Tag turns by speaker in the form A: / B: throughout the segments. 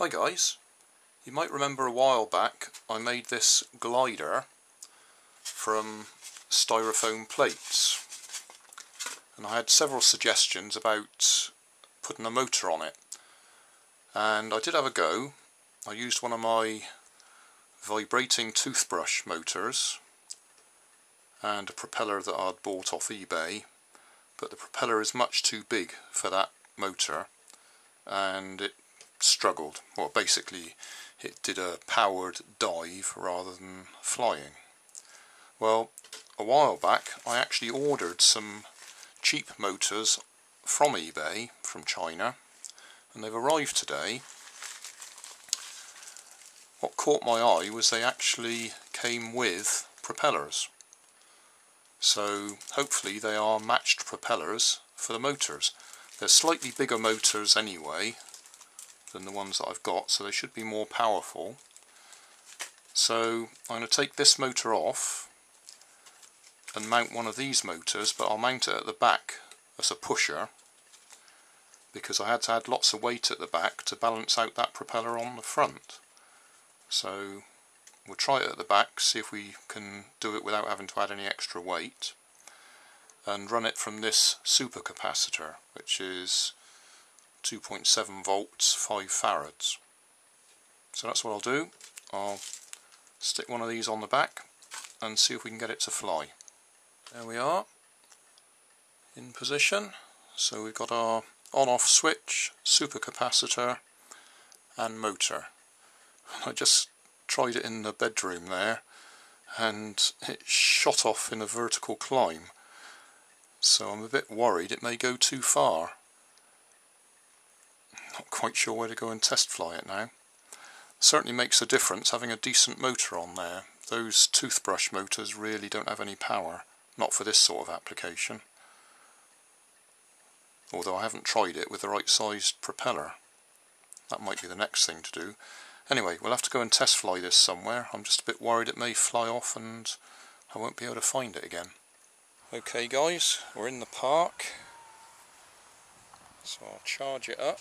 A: Hi guys, you might remember a while back I made this glider from styrofoam plates. And I had several suggestions about putting a motor on it. And I did have a go. I used one of my vibrating toothbrush motors and a propeller that I'd bought off eBay. But the propeller is much too big for that motor and it struggled. Well, basically it did a powered dive rather than flying. Well, a while back I actually ordered some cheap motors from eBay, from China, and they've arrived today. What caught my eye was they actually came with propellers. So hopefully they are matched propellers for the motors. They're slightly bigger motors anyway, than the ones that I've got so they should be more powerful. So I'm going to take this motor off and mount one of these motors but I'll mount it at the back as a pusher because I had to add lots of weight at the back to balance out that propeller on the front. So we'll try it at the back see if we can do it without having to add any extra weight and run it from this supercapacitor which is 2.7 volts 5 farads. So that's what I'll do. I'll stick one of these on the back and see if we can get it to fly. There we are in position. So we've got our on-off switch supercapacitor and motor. I just tried it in the bedroom there and it shot off in a vertical climb. So I'm a bit worried it may go too far quite sure where to go and test fly it now. Certainly makes a difference having a decent motor on there. Those toothbrush motors really don't have any power, not for this sort of application. Although I haven't tried it with the right sized propeller. That might be the next thing to do. Anyway, we'll have to go and test fly this somewhere. I'm just a bit worried it may fly off and I won't be able to find it again. Okay guys, we're in the park. So I'll charge it up.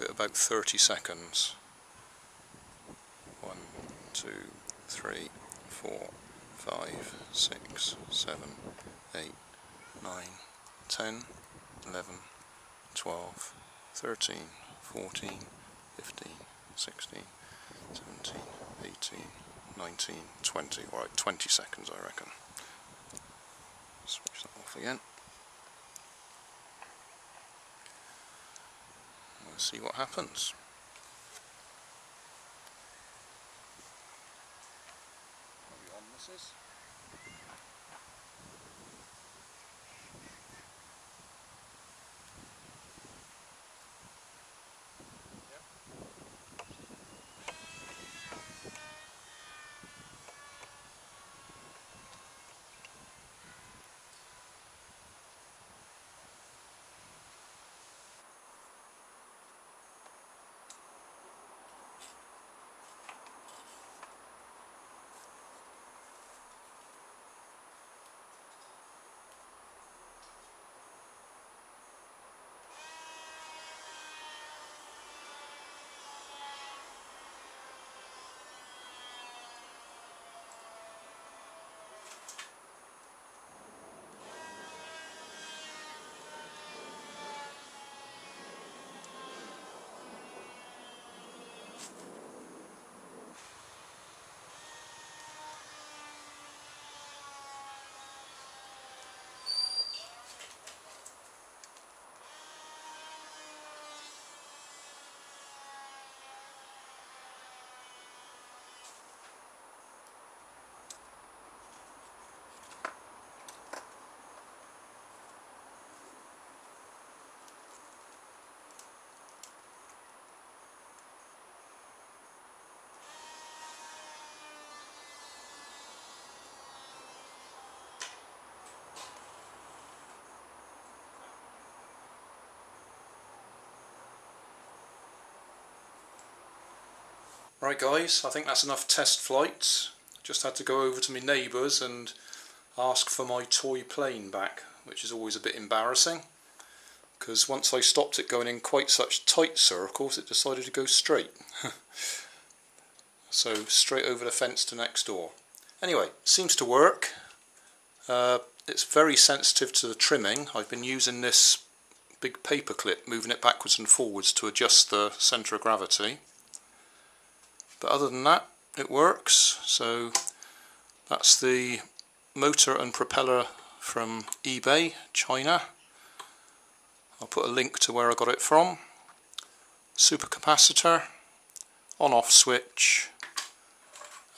A: give it about 30 seconds. One, two, three, four, five, six, seven, eight, nine, ten, eleven, twelve, thirteen, fourteen, fifteen, sixteen, seventeen, eighteen, nineteen, twenty. Alright, 20 seconds I reckon. Switch that off again. see what happens. Are we on, Mrs? Right guys, I think that's enough test flights. Just had to go over to my neighbours and ask for my toy plane back, which is always a bit embarrassing. Because once I stopped it going in quite such tight circles, it decided to go straight. so straight over the fence to next door. Anyway, seems to work. Uh, it's very sensitive to the trimming. I've been using this big paper clip, moving it backwards and forwards to adjust the centre of gravity. But other than that, it works. So that's the motor and propeller from eBay, China. I'll put a link to where I got it from. Supercapacitor, on-off switch,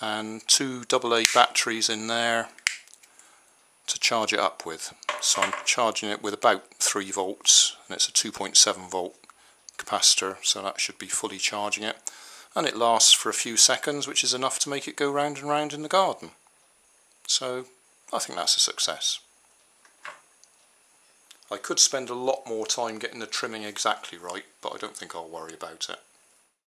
A: and two AA batteries in there to charge it up with. So I'm charging it with about 3 volts, and it's a 2.7 volt capacitor, so that should be fully charging it and it lasts for a few seconds which is enough to make it go round and round in the garden. So I think that's a success. I could spend a lot more time getting the trimming exactly right but I don't think I'll worry about it.